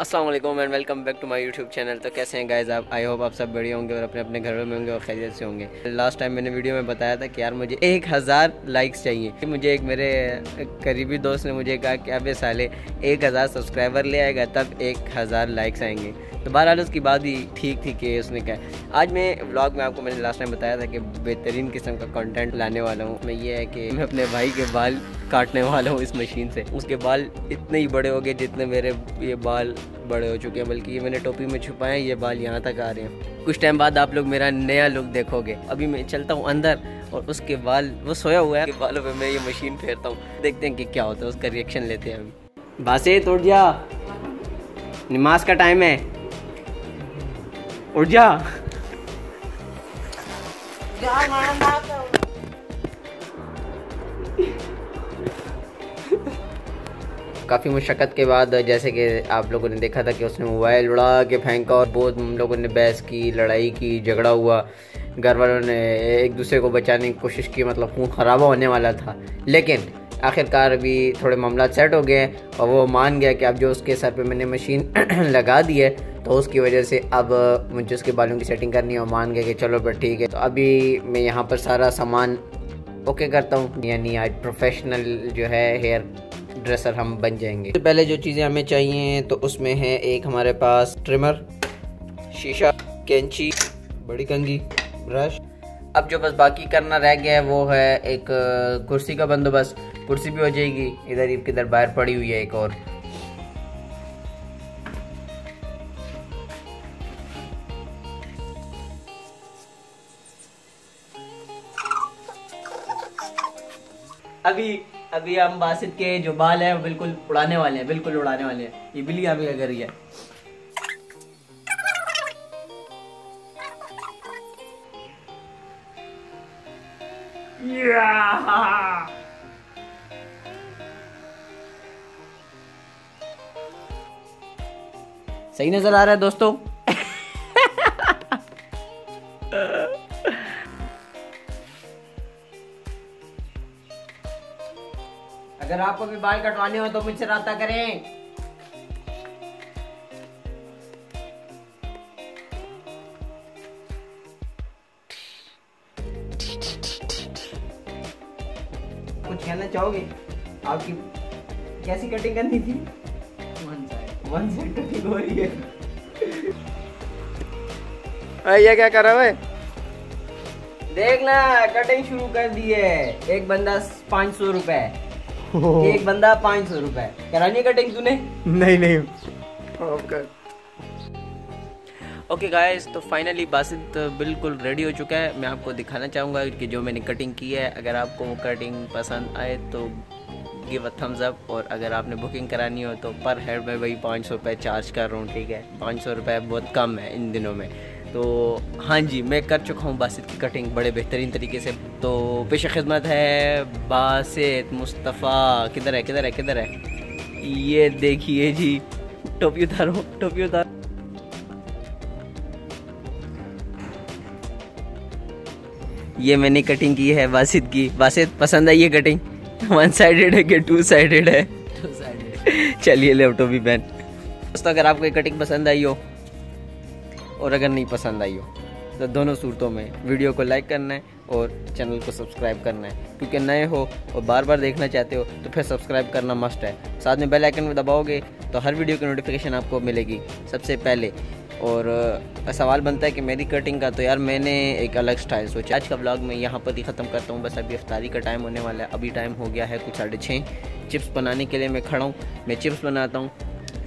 अस्सलाम वालेकुम and welcome back to my YouTube channel तो कैसे हैं गाइज़ आप? आई होप आप सब बढ़िया होंगे और अपने अपने घरों में होंगे और खैरियत से होंगे। लास्ट टाइम मैंने वीडियो में बताया था कि यार मुझे एक हज़ार लाइक्स चाहिए। मुझे एक मेरे करीबी दोस्त ने मुझे कहा कि, अब साले, एक हज़ार सब्सक्राइबर ले आएगा, तब एक हज़ार लाइक्स आएँगे। तो बहरहाल उसकी बात ही ठीक थी कि उसने कहा आज मैं व्लॉग में आपको मैंने लास्ट टाइम बताया था कि बेहतरीन किस्म का कंटेंट लाने वाला हूँ। मैं ये है कि मैं अपने भाई के बाल काटने वाला हूँ इस मशीन से। उसके बाल इतने ही बड़े हो गए जितने मेरे ये बाल बड़े हो चुके हैं, बल्कि ये मैंने टोपी में छुपाए हैं, ये बाल यहाँ तक आ रहे हैं। कुछ टाइम बाद आप लोग मेरा नया लुक देखोगे। अभी मैं चलता हूँ अंदर और उसके बाल वो सोया हुआ है। बालों पे मैं ये मशीन फेरता हूँ। देखते हैं कि क्या होता है, उसका रिएक्शन लेते हैं अभी। बासे उठ जा नमाज़ का टाइम है। उठ जा। काफ़ी मुशक्क़त के बाद जैसे कि आप लोगों ने देखा था कि उसने मोबाइल उड़ा के फेंका और बहुत हम लोगों ने बहस की, लड़ाई की, झगड़ा हुआ। घर वालों ने एक दूसरे को बचाने की कोशिश की मतलब खून खराबा होने वाला था। लेकिन आखिरकार अभी थोड़े मामला सेट हो गए और वो मान गया कि अब जो उसके सर पे मैंने मशीन लगा दी है तो उसकी वजह से अब मुझे उसके बालों की सेटिंग करनी है और मान गया कि चलो फिर ठीक है। तो अभी मैं यहाँ पर सारा सामान ओके करता हूँ। यानी आज प्रोफेशनल जो है हेयर ड्रेसर हम बन जाएँगे। तो पहले जो चीज़ें हमें चाहिए तो उसमें है एक हमारे पास ट्रिमर शीशा, कैंची, बड़ी कंगी ब्रश अब जो बस बाकी करना रह गया है, वो है एक कुर्सी का बंदोबस्त। कुर्सी भी हो जाएगी, इधर ही किधर बाहर पड़ी हुई है एक और। अभी अभी हम बासित के जो बाल है, वो बिल्कुल उड़ाने वाले हैं, बिल्कुल उड़ाने वाले हैं। ये बिल्ली अभी अगर है? सही नज़र आ रहा है दोस्तों। अगर आपको भी बाल कटवाने हो तो मुझसे रहा करें। कुछ कहना चाहोगे? आपकी कैसी कटिंग करनी थी? One side one side cutting हो रही है। ये क्या कर रहा है देखना कटिंग शुरू कर दी है। एक बंदा पाँच सौ रुपए। एक बंदा पाँच सौ रुपए। करानी कटिंग तूने? नहीं नहीं। ओके गाइस तो फाइनली बासित बिल्कुल रेडी हो चुका है। मैं आपको दिखाना चाहूँगा कि जो मैंने कटिंग की है, अगर आपको वो कटिंग पसंद आए तो गिव अ थम्स अप और अगर आपने बुकिंग करानी हो तो पर हेड में वही पाँच सौ रुपये चार्ज कर रहा हूँ, ठीक है? पाँच सौ रुपये बहुत कम है इन दिनों में। तो हाँ जी, मैं कर चुका हूँ बासित की कटिंग बड़े बेहतरीन तरीके से। तो पेश खिदमत है बासित मुस्तफ़ा। किधर है किधर है किधर है? ये देखिए जी, टोपी उतारो टोपी उतारो ये मैंने कटिंग की है बासित की। बासित पसंद आई ये कटिंग वन साइडेड है कि टू साइडेड है? टू साइडेड चलिए लैपटॉप भी पहन दोस्तों अगर आपको ये कटिंग पसंद आई हो और अगर नहीं पसंद आई हो तो दोनों सूरतों में वीडियो को लाइक करना है और चैनल को सब्सक्राइब करना है। क्योंकि नए हो और बार बार देखना चाहते हो तो फिर सब्सक्राइब करना मस्ट है। साथ में बेल आइकन में दबाओगे तो हर वीडियो की नोटिफिकेशन आपको मिलेगी। सबसे पहले और सवाल बनता है कि मेरी कटिंग का तो यार मैंने एक अलग स्टाइल सोचा। आज का ब्लॉग मैं यहाँ पर ही ख़त्म करता हूँ, बस अभी अफ्तारी का टाइम होने वाला है। अभी टाइम हो गया है कुछ साढ़े छः चिप्स बनाने के लिए मैं खड़ा हूँ। मैं चिप्स बनाता हूँ,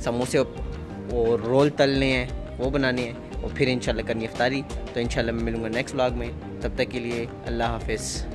समोसे और रोल तलने हैं, वो बनाने हैं और फिर इंशाल्लाह करनी अफ्तारी तो इंशाल्लाह मैं मिलूँगा नेक्स्ट ब्लॉग में। तब तक के लिए अल्लाह हाफिज़।